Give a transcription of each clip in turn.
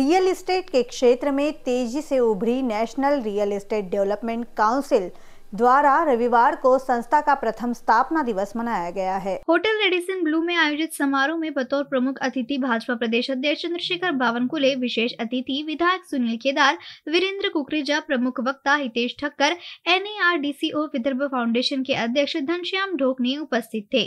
Real estate के क्षेत्र में तेज़ी से उभरी national real estate development council द्वारा रविवार को संस्था का प्रथम स्थापना दिवस मनाया गया है। होटल रेडिसन ब्लू में आयोजित समारोह में बतौर प्रमुख अतिथि भाजपा प्रदेश अध्यक्ष चंद्रशेखर बावनकुले विशेष अतिथि विधायक सुनील केदार, वीरेंद्र कुकरेजा प्रमुख वक्ता हितेश ठक्कर, एनएआरडीसीओ विदर्भ फाउंडेशन के अध्यक्ष घनश्याम ढोकने उपस्थित थे।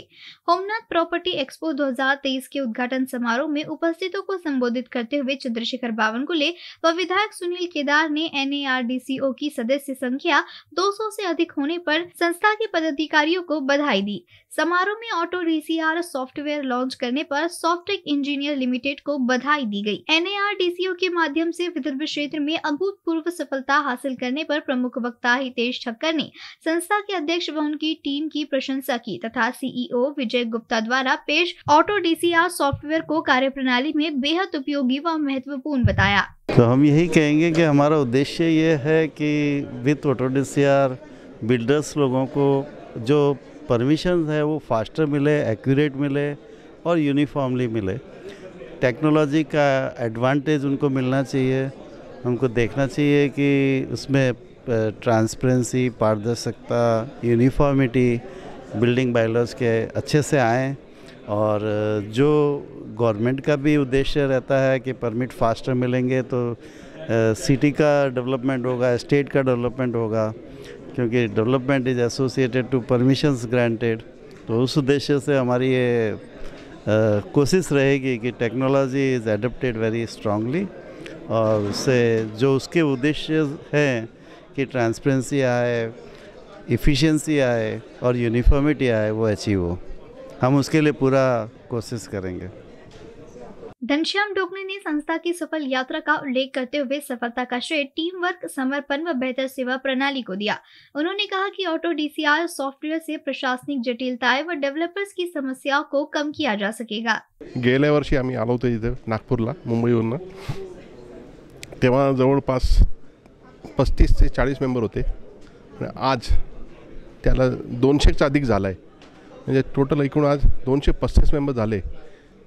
होमनाथ प्रॉपर्टी एक्सपो 2023 के उद्घाटन समारोह में उपस्थितों को संबोधित करते हुए चंद्रशेखर बावनकुले व विधायक सुनील केदार ने एनएआरडीसीओ की सदस्य संख्या 200 से अधिक होने पर संस्था के पदाधिकारियों को बधाई दी। समारोह में ऑटो डीसीआर सॉफ्टवेयर लॉन्च करने पर सॉफ्टेक इंजीनियर लिमिटेड को बधाई दी गई। एनएआरडीसीओ के माध्यम से विदर्भ क्षेत्र में अभूतपूर्व सफलता हासिल करने पर प्रमुख वक्ता हितेश ठक्कर ने संस्था के अध्यक्ष व उनकी टीम की प्रशंसा की तथा सीईओ विजय गुप्ता द्वारा पेश ऑटो डीसीआर सॉफ्टवेयर को कार्यप्रणाली में बेहद उपयोगी व महत्वपूर्ण बताया। तो हम यही कहेंगे कि हमारा उद्देश्य ये है कि विथ ऑटो डीसीआर बिल्डर्स लोगों को जो परमिशन है, वो फास्टर मिले एक्यूरेट मिले और यूनिफॉर्मली मिले। टेक्नोलॉजी का एडवांटेज उनको मिलना चाहिए। उनको देखना चाहिए कि उसमें ट्रांसपेरेंसी पारदर्शकता यूनिफॉर्मिटी बिल्डिंग बाइलर्स के अच्छे से आए और जो गवर्नमेंट का भी उद्देश्य रहता है कि परमिट फास्टर मिलेंगे तो सिटी का डेवलपमेंट होगा स्टेट का डेवलपमेंट होगा। क्योंकि development is associated to permissions granted तो उस उद्देश्य से हमारी ये कोशिश रहेगी कि technology is adapted very strongly और उससे जो उसके उद्देश्य हैं कि ट्रांसपेरेंसी आए इफ़िशियंसी आए और यूनिफॉर्मिटी आए, वो अचीव हो। हम उसके लिए पूरा कोशिश करेंगे। घनश्याम डोगने ने संस्था की सफल यात्रा का उल्लेख करते हुए सफलता का श्रेय टीम वर्क समर्पण व बेहतर सेवा प्रणाली को दिया। उन्होंने कहा कि ऑटो डीसीआर सॉफ्टवेयर से प्रशासनिक जटिलताएँ व डेव्हलपर्स की समस्याओं को कम किया जा सकेगा। गेल्या वर्षी आम्ही आलो होतो इथे, नागपूरला, मुंबईवरनं. तेव्हा जवळपास पस्तीस ते चाळीस मेंबर होते. आज त्याला दोनशेच्या अधिक झाला आहे म्हणजे टोटल एकूण आज दोनशे पस्तीस मेंबर झाले.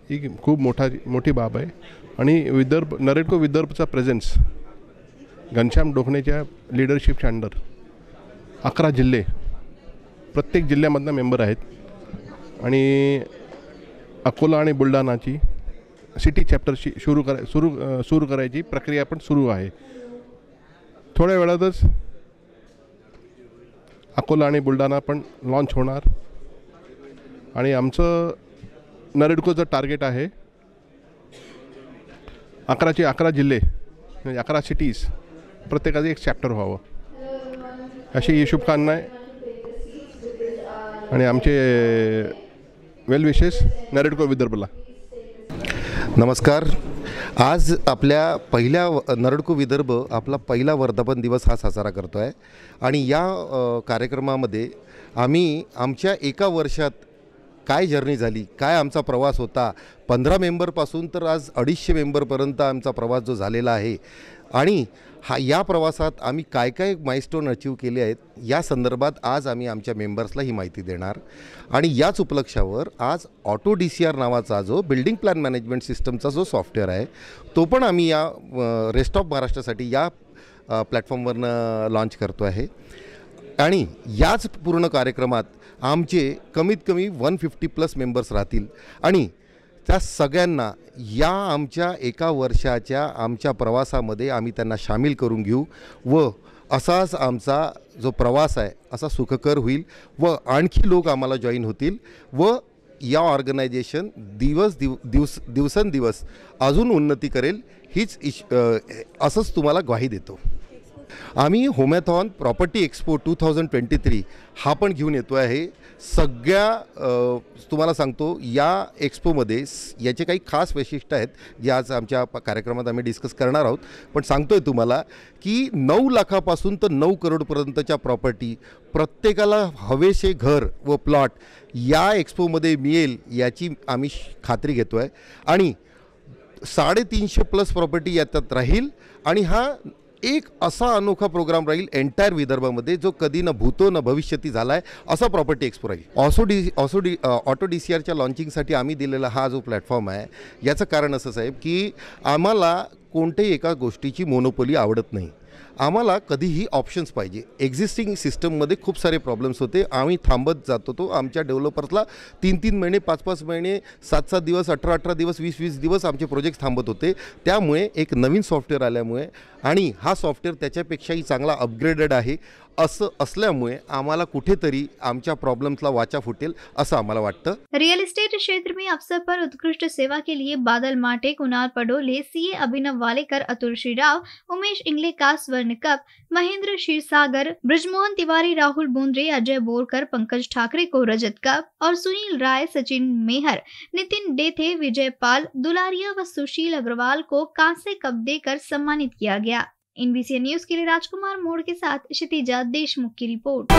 ही खूप मोठा मोठी बाब आहे. आणि विदर्भ नरेटको विदर्भचा प्रेझेन्स घनश्याम डोखणेच्या लिडरशिपच्या अंडर अकरा जिल्हे प्रत्येक जिल्ह्यामधनं मेंबर आहेत. आणि अकोला आणि बुलढाणाची सिटी चॅप्टरशी सुरू करा सुरू सुरू करायची प्रक्रिया पण सुरू आहे. थोड्या वेळातच अकोला आणि बुलढाणा पण लॉन्च होणार. आणि आमचं नरेडकोचं टार्गेट आहे. अकराचे अकरा जिल्हे म्हणजे अकरा सिटीज प्रत्येकाचं एक चॅप्टर व्हावं. अशी ही शुभकामना आहे. आणि आमचे वेल विशेस नरेडको विदर्भला. नमस्कार. आज आपल्या पहिल्या नरडको विदर्भ आपला पहिला वर्धापन दिवस हा साजरा करतो आहे आणि या कार्यक्रमामध्ये आम्ही आमच्या एका वर्षात काय जर्नी झाली काय आमचा प्रवास होता? पंधरा मेंबरपासून तर आज अडीचशे मेंबरपर्यंत आमचा प्रवास जो झालेला आहे. आणि हा या प्रवासात आम्ही काय काय मायस्टोन अचीव केले आहेत या संदर्भात आज आम्ही आमच्या मेंबर्सला ही माहिती देणार. आणि याच उपलक्षावर आज ऑटो डी सी आर नावाचा जो बिल्डिंग प्लॅन मॅनेजमेंट सिस्टमचा जो सॉफ्टवेअर आहे तो पण आम्ही या रेस्ट ऑफ महाराष्ट्रासाठी या प्लॅटफॉर्मवरनं लॉन्च करतो आहे. आणि याच पूर्ण कार्यक्रमात आमचे कमीत कमी वन फिफ्टी प्लस मेंबर्स राहतील. आणि त्या सगळ्यांना या आमच्या एका वर्षाच्या आमच्या प्रवासामध्ये आम्ही त्यांना सामील करून घेऊ व असाच आमचा जो प्रवास आहे असा सुखकर होईल व आणखी लोक आम्हाला जॉईन होतील व या ऑर्गनायझेशन दिवस दिव दिवस दिवसेंदिवस अजून उन्नती करेल हीच इश असंच तुम्हाला ग्वाही देतो. आम्ही Homethon property expo two thousand twenty three हा पण घेऊन येतो आहे. सगळ्या तुम्हाला सांगतो या एक्सपोमध्ये याचे काही खास वैशिष्ट्य आहेत जे आज आमच्या कार्यक्रमात आम्ही डिस्कस करणार आहोत. पण सांगतो आहे तुम्हाला की नऊ लाखापासून तर नऊ करोडपर्यंतच्या प्रॉपर्टी प्रत्येकाला हवेशे घर व प्लॉट या एक्सपोमध्ये मिळेल याची आम्ही खात्री घेतो आहे आणि साडेतीनशे प्लस प्रॉपर्टी याच्यात राहील आणि हा एक असा अनोखा प्रोग्राम राहील एंटायर विदर्भामध्ये जो कधी न भूतो न भविष्यती झाला आहे असा प्रॉपर्टी एक्सपो राहील. ऑसो डी ऑसो डी ऑटो डी सी आरच्या लॉन्चिंगसाठी आम्ही दिलेला हा जो प्लॅटफॉर्म आहे याचं कारण असं साहेब की आम्हाला कोणत्याही एका गोष्टीची मोनोपोली आवडत नाही. आम्हाला कधीही ऑप्शन्स पाहिजे. एक्झिस्टिंग सिस्टममध्ये खूप सारे प्रॉब्लेम्स होते. आम्ही थांबत जात होतो. आमच्या डेव्हलपर्सला तीन तीन महिने पाच पाच महिने सात सात दिवस अठरा अठरा दिवस वीस वीस दिवस आमचे प्रोजेक्ट थांबत होते. त्यामुळे एक नवीन सॉफ्टवेअर आल्यामुळे आणि हा सॉफ्टवेअर त्याच्यापेक्षाही चांगला अपग्रेडेड आहे. असं असल्यामुळे आम्हाला कुठेतरी आमच्या प्रॉब्लेम्सला वाचा फुटेल असं आम्हाला वाटतं. रियल इस्टेट क्षेत्र में अवसर पर उत्कृष्ट सेवा के लिए बादल माटे कुणाल पडोले सीए अभिनव वालेकर अतुल श्रीराव उमेश इंगले का स्वर्ण कप महेंद्र क्षीरसागर, ब्रजमोहन तिवारी, राहुल बूंद्रे, अजय बोरकर, पंकज ठाकरे को रजत कप और सुनील राय, सचिन मेहर, नितिन डेथे, विजय पाल, दुलारिया व सुशील अग्रवाल को कांसे कप देकर सम्मानित किया गया। इनबीसी न्यूज़ के लिए राजकुमार मोड़ के साथ क्षितिजा देशमुख की रिपोर्ट।